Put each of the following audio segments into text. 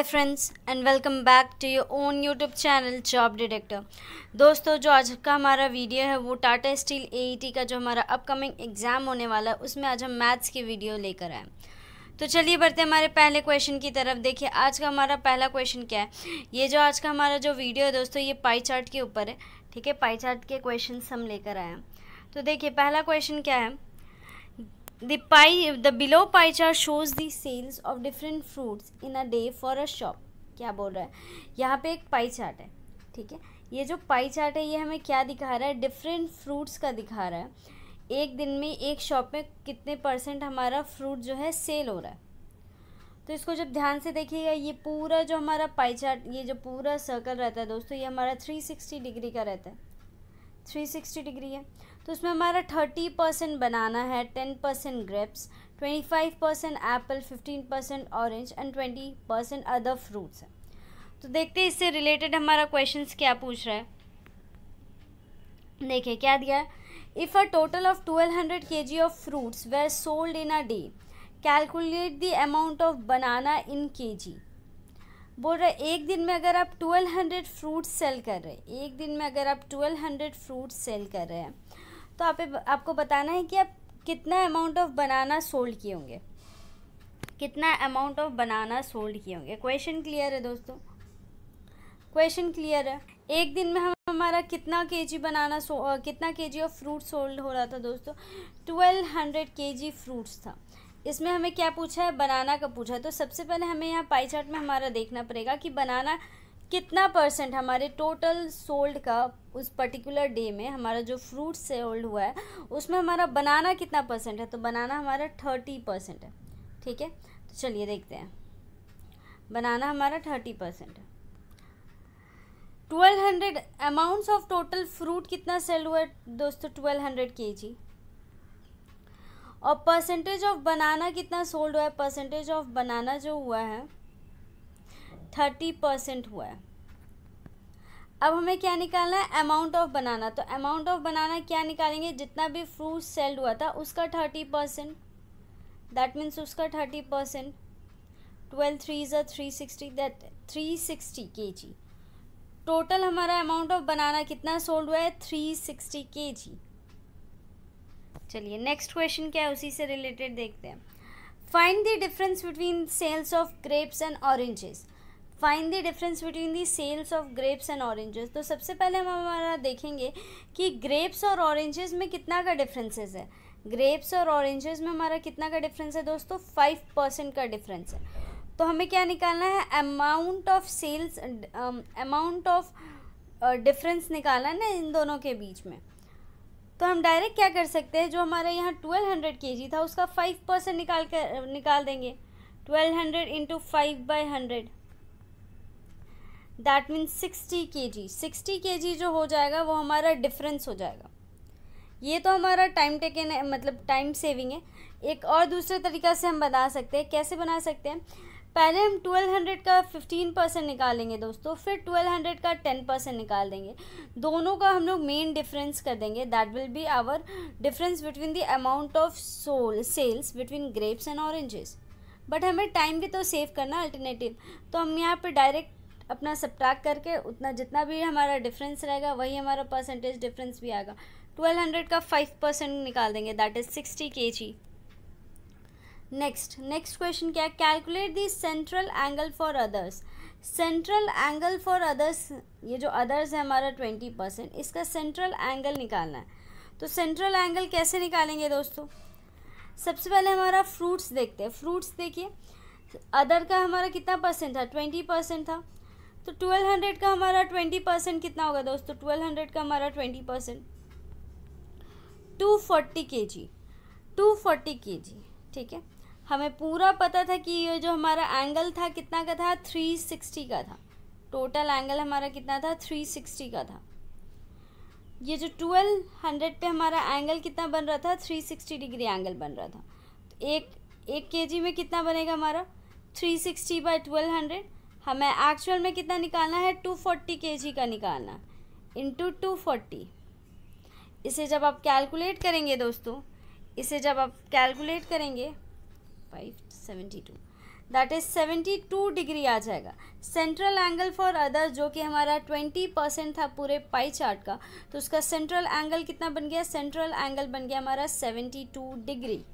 Hi friends and welcome back to your own YouTube channel job detector दोस्तों, जो आज का हमारा वीडियो है, वो टाटा स्टील एईटी का जो हमारा अपकमिंग एग्ज़ाम होने वाला है, उसमें आज हम मैथ्स की वीडियो लेकर आए तो चलिए बढ़ते हमारे पहले क्वेश्चन की तरफ़। देखिए, आज का हमारा पहला क्वेश्चन क्या है? ये जो आज का हमारा जो वीडियो है दोस्तों, ये पाई चार्ट के ऊपर है, ठीक है? पाई चार्ट के क्वेश्चन हम लेकर आए हैं। तो देखिए, पहला क्वेश्चन क्या है? The pie, the below pie chart shows the sales of different fruits in a day for a shop. क्या बोल रहा है? यहाँ पे एक पाई चार्ट है, ठीक है? ये जो पाई चार्ट है, ये हमें क्या दिखा रहा है? डिफरेंट फ्रूट्स का दिखा रहा है। एक दिन में एक शॉप में कितने परसेंट हमारा फ्रूट जो है सेल हो रहा है? तो इसको जब ध्यान से देखिएगा, ये पूरा जो हमारा पाई चार्ट ये जो पूरा सर्कल रहता है दोस्तों, ये हमारा थ्री सिक्सटी डिग्री का रहता है। थ्री सिक्सटी डिग्री है। तो उसमें हमारा थर्टी परसेंट बनाना है, ten percent grapes twenty five percent apple fifteen percent orange and twenty percent other fruits है। तो देखते हैं इससे रिलेटेड हमारा क्वेश्चन क्या पूछ रहा है। देखिए, क्या दिया है? If a total of twelve hundred K G of fruits were sold in a day calculate the amount of banana in K G बोल रहे एक दिन में अगर आप ट्वेल्व हंड्रेड फ्रूट्स सेल कर रहे हैं, एक दिन में अगर आप ट्वेल्व हंड्रेड फ्रूट्स सेल कर रहे हैं तो आप आपको बताना है कि आप कितना अमाउंट ऑफ़ बनाना सोल्ड किए होंगे। कितना अमाउंट ऑफ़ बनाना सोल्ड किए होंगे। क्वेश्चन क्लियर है दोस्तों? क्वेश्चन क्लियर है? एक दिन में हम, हमारा कितना केजी बनाना सो कितना केजी ऑफ़ फ्रूट सोल्ड हो रहा था दोस्तों? ट्वेल्व हंड्रेड के जी फ्रूट्स था। इसमें हमें क्या पूछा है? बनाना का पूछा है। तो सबसे पहले हमें यहाँ पाई चार्ट में हमारा देखना पड़ेगा कि बनाना कितना परसेंट हमारे टोटल सोल्ड का उस पर्टिकुलर डे में हमारा जो फ्रूट सोल्ड हुआ है, उसमें हमारा बनाना कितना परसेंट है? तो बनाना हमारा थर्टी परसेंट है। ठीक है? तो चलिए देखते हैं। बनाना हमारा थर्टी परसेंट है। Twelve hundred amounts of total fruit कितना सेल हुआ है? दोस्तों ट्वेल्व हंड्रेड के जी और परसेंटेज ऑफ़ बनाना कितना सोल्ड हुआ है? परसेंटेज ऑफ़ बनाना जो हुआ है थर्टी परसेंट हुआ है। अब हमें क्या निकालना है? अमाउंट ऑफ़ बनाना तो अमाउंट ऑफ़ बनाना क्या निकालेंगे? जितना भी फ्रूट सेल्ड हुआ था, उसका थर्टी परसेंट दैट मीन्स उसका थर्टी परसेंट ट्वेल्व थ्री ज़ा three sixty that three sixty K G total हमारा अमाउंट ऑफ़ बनाना कितना सोल्ड हुआ है? थ्री सिक्सटी के जी चलिए नेक्स्ट क्वेश्चन क्या है? उसी से रिलेटेड देखते हैं. Find the difference between sales of grapes and oranges find the difference between the sales of grapes and oranges तो सबसे पहले हम हमारा देखेंगे कि ग्रेप्स और ऑरेंजेस में कितना का डिफरेंसेस है. ग्रेप्स और ऑरेंजेस में हमारा कितना का डिफरेंस है दोस्तों? फाइव परसेंट का डिफरेंस है. तो हमें क्या निकालना है? Amount of sales amount of difference निकालना है ना इन दोनों के बीच में. तो हम डायरेक्ट क्या कर सकते हैं? जो हमारे यहाँ ट्वेल्व हंड्रेड के जी था, उसका फाइव परसेंट निकाल कर, निकाल देंगे। Twelve hundred into five by hundred that means sixty K G sixty के जी जो हो जाएगा, वो हमारा डिफरेंस हो जाएगा। ये तो हमारा टाइम टेकन है मतलब टाइम सेविंग है। एक और दूसरे तरीका से हम बना सकते हैं। कैसे बना सकते हैं? पहले हम ट्वेल्व हंड्रेड का फिफ्टीन परसेंट निकालेंगे दोस्तों, फिर ट्वेल्व हंड्रेड का टेन परसेंट निकाल देंगे। दोनों का हम लोग मेन डिफरेंस कर देंगे। That will be our difference between the amount of sold sales between grapes and oranges but हमें टाइम भी तो सेव करना अल्टरनेटिव तो हम यहाँ पे डायरेक्ट अपना सब्ट्रैक्ट करके उतना जितना भी हमारा डिफरेंस रहेगा, वही हमारा परसेंटेज डिफरेंस भी आएगा। ट्वेल्व हंड्रेड का फाइव परसेंट निकाल देंगे। That is sixty K ji next next question क्या है? Calculate the central angle for others central angle for others ये जो अदर्स है हमारा ट्वेंटी परसेंट इसका सेंट्रल एंगल निकालना है। तो सेंट्रल एंगल कैसे निकालेंगे दोस्तों? सबसे पहले हमारा फ्रूट्स देखते हैं। फ्रूट्स देखिए अदर का हमारा कितना परसेंट था? ट्वेंटी परसेंट था। तो ट्वेल्व हंड्रेड का हमारा ट्वेंटी परसेंट कितना होगा दोस्तों? ट्वेल्व हंड्रेड का हमारा ट्वेंटी परसेंट टू फोर्टी के जी टू फोर्टी के जी ठीक है? हमें पूरा पता था कि ये जो हमारा एंगल था, कितना का था? थ्री सिक्सटी का था। टोटल एंगल हमारा कितना था? थ्री सिक्सटी का था। ये जो ट्वेल्व हंड्रेड पे हमारा एंगल कितना बन रहा था? थ्री सिक्सटी डिग्री एंगल बन रहा था। तो एक एक के में कितना बनेगा हमारा? Three sixty by twelve hundred हमें एक्चुअल में कितना निकालना है? टू फोर्टी के जी का निकालना। इंटू टू फोर्टी इसे जब आप कैलकुलेट करेंगे दोस्तों, इसे जब आप कैलकुलेट करेंगे five, seventy two. That is seventy two degree आ जाएगा। सेंट्रल एंगल फॉर अदर जो कि हमारा ट्वेंटी परसेंट था पूरे पाई चार्ट का तो उसका सेंट्रल एंगल कितना बन गया? सेंट्रल एंगल बन गया हमारा सेवेंटी टू डिग्री।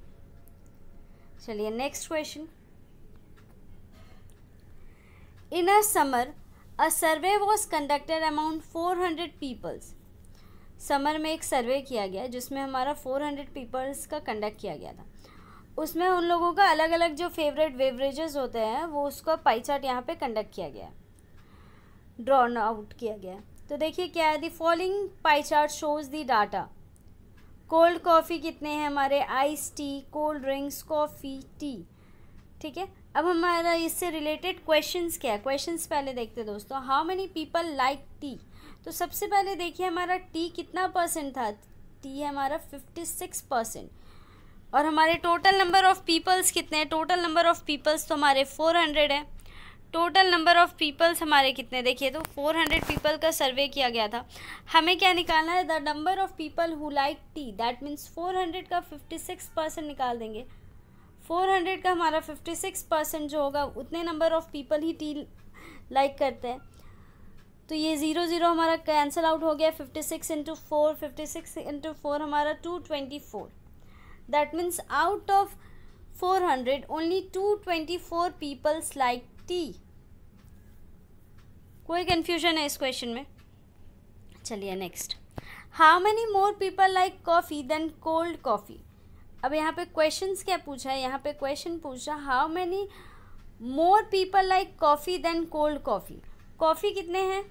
चलिए next question in a summer a survey was conducted amount four hundred peoples summer में एक सर्वे किया गया, जिसमें हमारा फोर हंड्रेड पीपल्स का कंडक्ट किया गया था। उसमें उन लोगों का अलग अलग जो फेवरेट वेवरेजेस होते हैं, वो उसका पाई चार्ट यहाँ पे कंडक्ट किया गया है। ड्रॉन आउट किया गया तो देखिए क्या है the following pie chart shows the data cold coffee कितने हैं हमारे? Ice tea cold drinks coffee tea ठीक है? अब हमारा इससे रिलेटेड क्वेश्चंस क्या है? क्वेश्चंस पहले देखते हैं दोस्तों। How many people like tea तो सबसे पहले देखिए हमारा टी कितना परसेंट था? टी है हमारा फिफ्टी सिक्स परसेंट और हमारे टोटल नंबर ऑफ़ पीपल्स कितने हैं? टोटल नंबर ऑफ़ पीपल्स तो हमारे फोर हंड्रेड है। टोटल नंबर ऑफ़ पीपल्स हमारे कितने? देखिए तो फोर हंड्रेड पीपल का सर्वे किया गया था। हमें क्या निकालना है? The number of people who like tea that means four hundred का फिफ्टी सिक्स परसेंट निकाल देंगे। फोर हंड्रेड का हमारा फिफ्टी सिक्स परसेंट जो होगा, उतने नंबर ऑफ़ पीपल ही टी लाइक करते हैं। तो ये ज़ीरो ज़ीरो हमारा कैंसिल आउट हो गया। Fifty six into four fifty six into four हमारा two twenty four that means out of 400 only 224 peoples like tea. कोई कन्फ्यूज़न है इस क्वेश्चन में? चलिए next how many more people like coffee than cold coffee अब यहाँ पे questions क्या पूछा है? यहाँ पे क्वेश्चन पूछा how many more people like coffee than cold coffee coffee कितने हैं?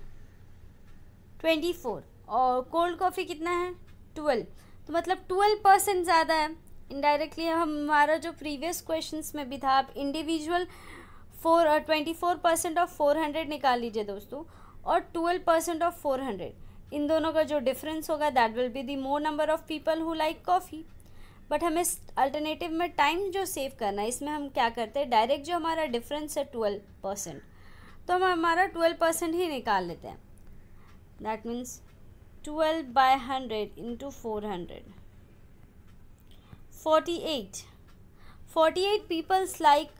ट्वेंटी फोर और कोल्ड कॉफ़ी कितना है? ट्वेल्व तो मतलब ट्वेल्व परसेंट ज़्यादा है। इनडायरेक्टली हमारा जो प्रीवियस क्वेश्चन में भी था, आप individual four twenty four percent of four hundred निकाल लीजिए दोस्तों, और twelve percent of four hundred इन दोनों का जो डिफरेंस होगा that will be the more number of people who like coffee but हमें अल्टरनेटिव में टाइम जो सेव करना है, इसमें हम क्या करते हैं? डायरेक्ट जो हमारा डिफरेंस है ट्वेल्व परसेंट तो हम हमारा ट्वेल्व परसेंट ही निकाल लेते हैं। That means twelve by hundred into four hundred 48 48 people's like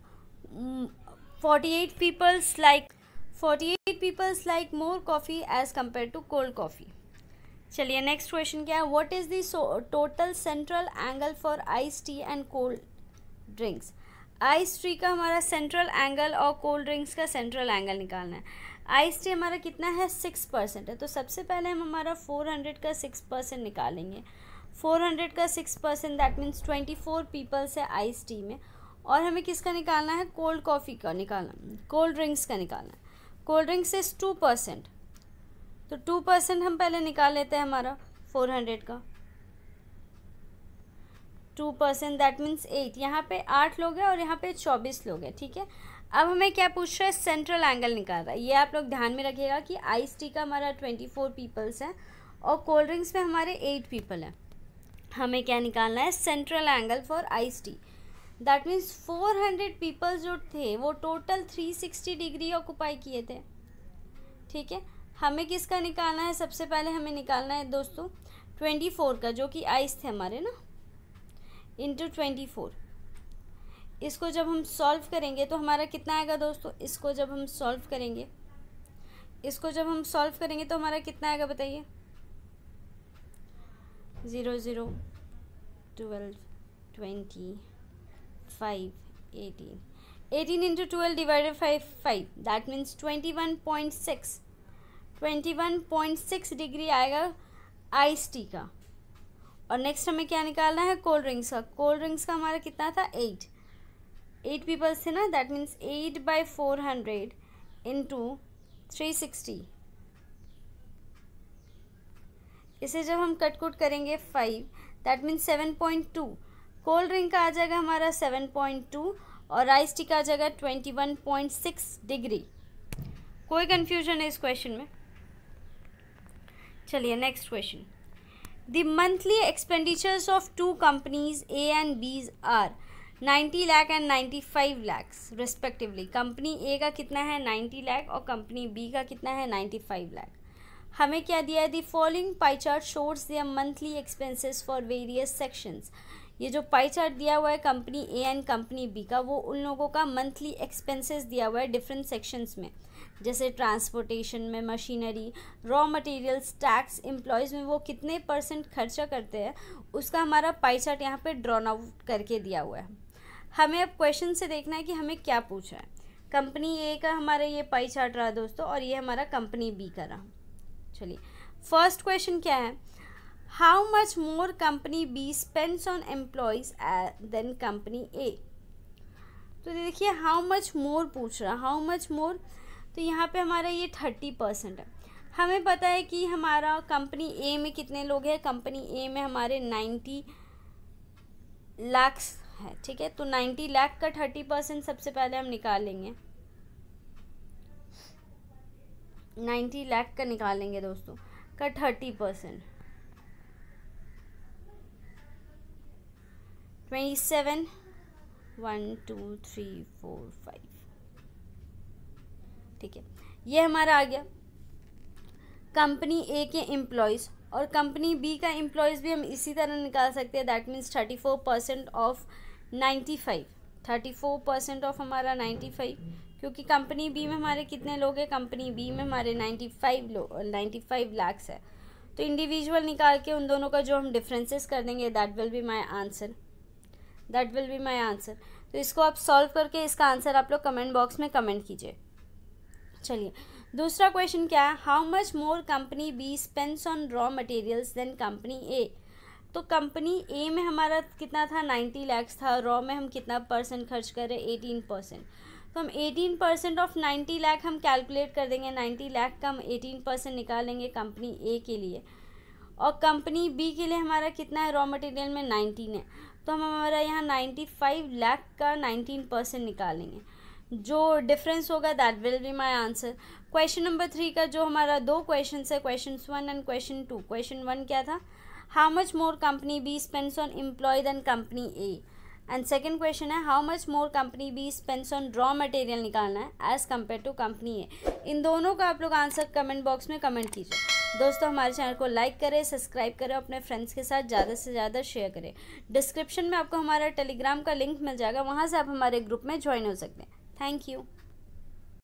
mm, 48 people's like 48 people's like more coffee as compared to cold coffee. चलिए नेक्स्ट क्वेश्चन क्या है? What is the total central angle for ice tea and cold drinks ice tea का हमारा central angle और cold drinks का central angle निकालना है। Ice tea हमारा कितना है? सिक्स परसेंट है। तो सबसे पहले हम हमारा फोर हंड्रेड का सिक्स परसेंट निकालेंगे। फोर हंड्रेड का six percent that means twenty four peoples है आइस टी में। और हमें किसका निकालना है? कोल्ड कॉफ़ी का निकालना कोल्ड ड्रिंक्स का निकालना है। Cold drinks is two percent तो टू परसेंट हम पहले निकाल लेते हैं हमारा फोर हंड्रेड का। Two percent that means eight यहाँ पे आठ लोग हैं और यहाँ पे चौबीस लोग हैं, ठीक है? अब हमें क्या पूछ रहा है? सेंट्रल एंगल निकाल रहा है। ये आप लोग ध्यान में रखिएगा कि आइस टी का हमारा ट्वेंटी फोर पीपल्स हैं और कोल्ड ड्रिंक्स में हमारे एट पीपल हैं। हमें क्या निकालना है? Central angle for ice tea that means four hundred people जो थे, वो total three sixty degree occupy किए थे। ठीक है? हमें किसका निकालना है? सबसे पहले हमें निकालना है दोस्तों ट्वेंटी फोर का, जो कि आइस थे हमारे, ना? इंटू ट्वेंटी फोर इसको जब हम सॉल्व करेंगे तो हमारा कितना आएगा दोस्तों? इसको जब हम सॉल्व करेंगे, इसको जब हम सॉल्व करेंगे तो हमारा कितना आएगा बताइए? Zero zero twelve twenty five eighteen eighteen into twelve divided five five that means twenty one point six twenty one point six degree आएगा आइस टी का. और नेक्स्ट हमें क्या निकालना है? कोल्ड ड्रिंक्स का. कोल्ड ड्रिंक्स का हमारा कितना था? एट एट पीपल्स थे ना? That means eight by four hundred into three sixty इसे जब हम कट कुट करेंगे five that means seven point two cold drink का आ जाएगा हमारा सेवन पॉइंट टू और राइस टी का आ जाएगा twenty one point six degree कोई कन्फ्यूज़न है इस क्वेश्चन में? चलिए next question the monthly expenditures of two companies A and B's are ninety lakh and ninety five lakhs respectively company A का कितना है? नाइन्टी लैख और कंपनी बी का कितना है? नाइन्टी फाइव लैख हमें क्या दिया है? दी फॉलोइंग पाई चार्ट शोर्स दिया monthly expenses for various sections ये जो पाई चार्ट दिया हुआ है company A and company B का, वो उन लोगों का मंथली एक्सपेंसेस दिया हुआ है डिफरेंट सेक्शंस में. जैसे ट्रांसपोर्टेशन में machinery raw materials tax employees में वो कितने परसेंट खर्चा करते हैं, उसका हमारा पाई चार्ट यहाँ पे ड्रॉन आउट करके दिया हुआ है. हमें अब क्वेश्चन से देखना है कि हमें क्या पूछा है. कंपनी ए का हमारा ये पाई चार्ट रहा दोस्तों और ये हमारा कंपनी बी का रहा. चलिए फ़र्स्ट क्वेश्चन क्या है? How much more company B spends on employees than company A तो देखिए हाउ मच मोर पूछ रहा हाउ मच मोर तो यहाँ पे हमारा ये थर्टी परसेंट है। हमें पता है कि हमारा कंपनी ए में कितने लोग हैं? कंपनी ए में हमारे नाइन्टी लैक्स है, ठीक है? तो नाइन्टी लाख का थर्टी परसेंट सबसे पहले हम निकाल लेंगे नाइन्टी लाख का निकालेंगे दोस्तों, का thirty percent. Twenty seven, one, two, three, four, five. ठीक है, ये हमारा आ गया। कंपनी ए के एम्प्लॉयज़ और कंपनी बी का एम्प्लॉयज़ भी हम इसी तरह निकाल सकते हैं that means thirty four percent of ninety five thirty four percent of हमारा नाइन्टी फाइव क्योंकि कंपनी बी में हमारे कितने लोग हैं? कंपनी बी में हमारे नाइन्टी फाइव लोग नाइन्टी फाइव लैक्स है। तो इंडिविजुअल निकाल के उन दोनों का जो हम डिफरेंसेस कर देंगे that will be my answer that will be my answer तो इसको आप सॉल्व करके इसका आंसर आप लोग कमेंट बॉक्स में कमेंट कीजिए। चलिए, दूसरा क्वेश्चन क्या है? How much more company B spends on raw materials than company A तो कंपनी ए में हमारा कितना था? नाइन्टी लैक्स था। रॉ में हम कितना परसेंट खर्च कर रहे? एटीन परसेंट तो हम eighteen percent of ninety lakh हम कैलकुलेट कर देंगे नाइन्टी लाख का हम एटीन परसेंट निकालेंगे कंपनी ए के लिए। और कंपनी बी के लिए हमारा कितना है? रॉ मटेरियल में नाइनटीन है। तो हम हमारा यहाँ नाइन्टी फाइव लाख का नाइनटीन परसेंट निकालेंगे जो डिफरेंस होगा that will be my answer question number three का जो हमारा दो क्वेश्चन है question one and question two question one क्या था? How much more company B spends on employ then company A and second question है how much more company B spends on raw material निकालना है as compare to company है इन दोनों का आप लोग आंसर कमेंट बॉक्स में कमेंट कीजिए। दोस्तों, हमारे चैनल को लाइक करें सब्सक्राइब करें अपने फ्रेंड्स के साथ ज़्यादा से ज़्यादा शेयर करें। डिस्क्रिप्शन में आपको हमारा टेलीग्राम का लिंक मिल जाएगा, वहाँ से आप हमारे ग्रुप में ज्वाइन हो सकते हैं। Thank you